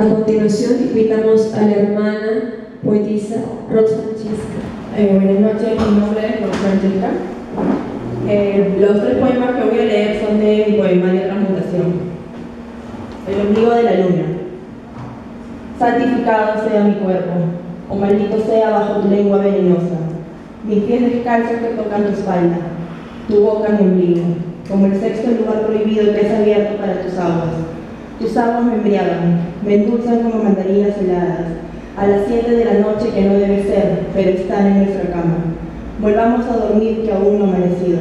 A continuación, invitamos a la hermana poetisa Rosa Francisca. Eh, buenas noches, mi nombre es Rosa Francisca. Eh, los tres poemas que voy a leer son de mi poemario Transmutación. El ombligo de la luna. Santificado sea mi cuerpo, o maldito sea bajo tu lengua venenosa. Mis pies descalzos que tocan tu espalda, tu boca mi ombligo, como el sexto lugar prohibido que es abierto para tus aguas. Tus aguas me embriagan, me endulzan como mandarinas heladas, a las siete de la noche que no debe ser, pero están en nuestra cama. Volvamos a dormir que aún no ha amanecido.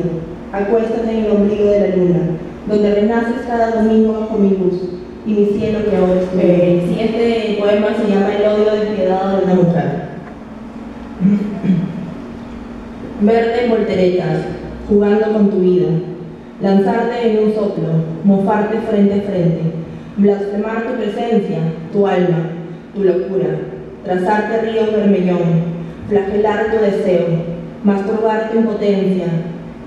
Acuéstate en el ombligo de la luna, donde renaces cada domingo bajo mi luz, y mi cielo que ahora es tu. El poema se llama El odio despiadado de una mujer. Verte en volteretas, jugando con tu vida, lanzarte en un soplo, mofarte frente a frente, blasfemar tu presencia, tu alma, tu locura, trazarte ríos vermellón, flagelar tu deseo, masturbar tu impotencia,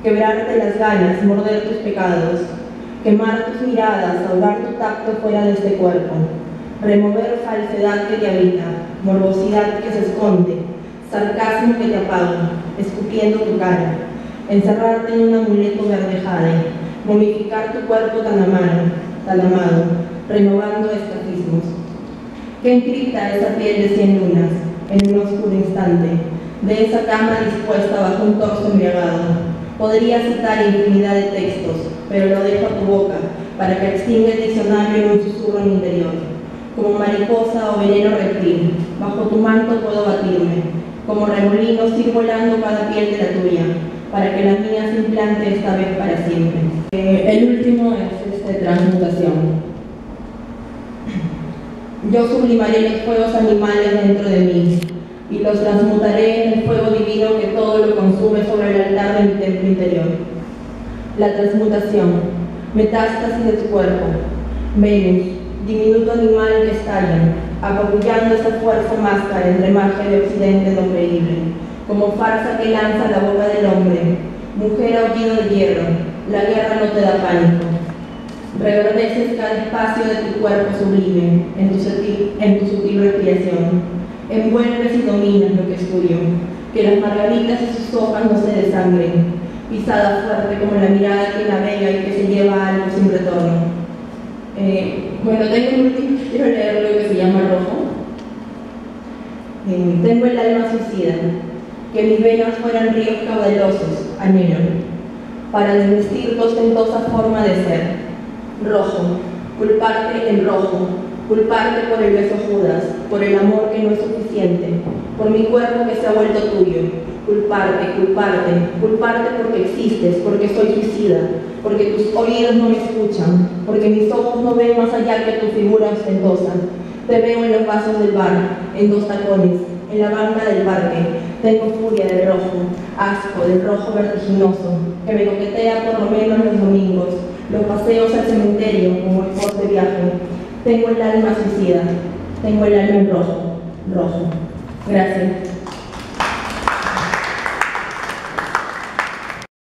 quebrarte las ganas, morder tus pecados, quemar tus miradas, ahogar tu tacto fuera de este cuerpo, remover falsedad que te habita, morbosidad que se esconde, sarcasmo que te apaga, escupiendo tu cara, encerrarte en un amuleto verde jade, momificar tu cuerpo tan amado, tan amado, renovando escafismos. ¿Qué encripta esa piel de cien lunas en un oscuro instante, de esa cama dispuesta bajo un torso embriagado? Podría citar infinidad de textos, pero lo dejo a tu boca para que extinga el diccionario en un susurro en interior. Como mariposa o veneno reptil, bajo tu manto puedo batirme. Como remolino ir volando cada piel de la tuya, para que la mía se implante esta vez para siempre. Eh, último es este, transmutación. Yo sublimaré los fuegos animales dentro de mí y los transmutaré en el fuego divino que todo lo consume sobre el altar de mi templo interior. La transmutación, metástasis de tu cuerpo, Venus, diminuto animal que estalla, apabullando esa fuerza máscara entre magia de occidente no creíble, como farsa que lanza la boca del hombre, mujer aullido de hierro, la guerra no te da pánico, reverdeces cada espacio de tu cuerpo sublime en tu, sutil, en tu sutil respiración. Envuelves y dominas lo que es tuyo, que las margaritas y sus hojas no se desangren, pisada fuerte como la mirada que navega y que se lleva algo sin retorno. Eh, bueno, tengo un último, quiero leer lo que se llama rojo. Eh, tengo el alma suicida, que mis venas fueran ríos caudalosos, anhelo, para desvestir tu ostentosa forma de ser rojo, culparte en rojo, culparte por el beso Judas, por el amor que no es suficiente, por mi cuerpo que se ha vuelto tuyo, culparte, culparte, culparte porque existes, porque soy suicida, porque tus oídos no me escuchan, porque mis ojos no ven más allá que tu figura ostentosa. Te veo en los vasos del bar, en dos tacones, en la banca del parque. Tengo furia del rojo, asco del rojo vertiginoso, que me coquetea por los domingos, los paseos al cementerio como el de viaje. Tengo el alma suicida, tengo el alma en rojo, rojo. Gracias.